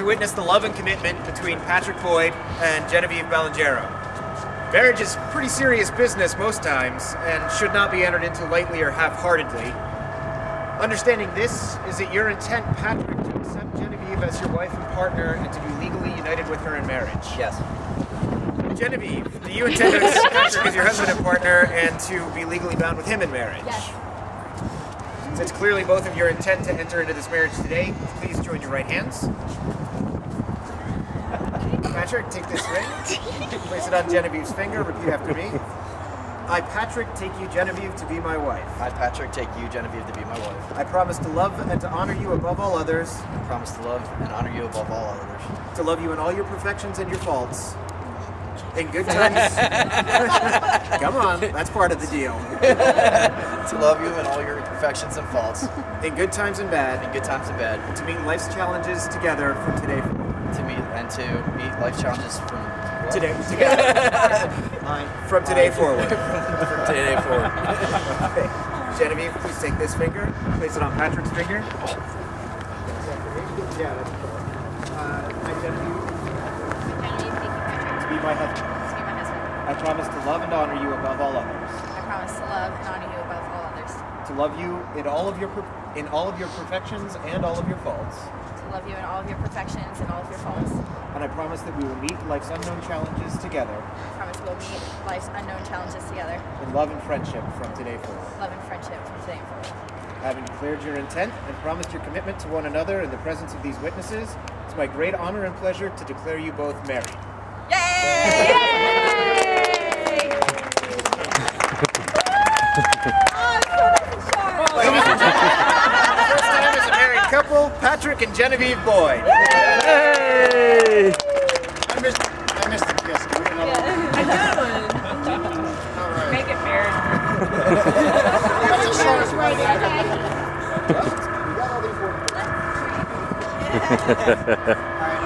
to witness the love and commitment between Patrick Boyd and Genevieve Balangero. Marriage is pretty serious business most times and should not be entered into lightly or half-heartedly. Understanding this, is it your intent, Patrick, to accept Genevieve as your wife and partner and to be legally united with her in marriage? Yes. Genevieve, do you intend to accept Patrick as your husband and partner and to be legally bound with him in marriage? Yes. Since clearly both of your intent to enter into this marriage today, please join your right hands. Patrick, take this ring. Place it on Genevieve's finger. Repeat after me. I, Patrick, take you, Genevieve, to be my wife. I, Patrick, take you, Genevieve, to be my wife. I promise to love and to honor you above all others, I promise to love and honor you above all others. to love you in all your perfections and your faults. In good times. Come on, that's part of the deal. To love you in all your perfections and faults, In good times and bad. in good times and bad, To meet life's challenges together from today forward. To meet and to meet life challenges from Today, together. from today forward. from today forward. Genevieve, please take this finger, place it on Patrick's finger. Yeah, that's cool. Uh, I, Genevieve, Genevieve, thank you, Patrick. to be my husband. To be my husband. I promise to love and honor you above all others. I promise to love and honor you above all others. To love you in all of your in all of your perfections and all of your faults. To love you in all of your perfections and all of your faults. And I promise that we will meet life's unknown challenges together I promise we'll meet life's unknown challenges together. in love and friendship from today forward. Love and friendship from today forward. Having declared your intent and promised your commitment to one another in the presence of these witnesses, it's my great honor and pleasure to declare you both married. First married couple, Patrick and Genevieve Boyd. Hey! I missed, I missed the kiss. Can we get another one? All right. Make it married. That's the shortest way. Okay. We got all the important. All right.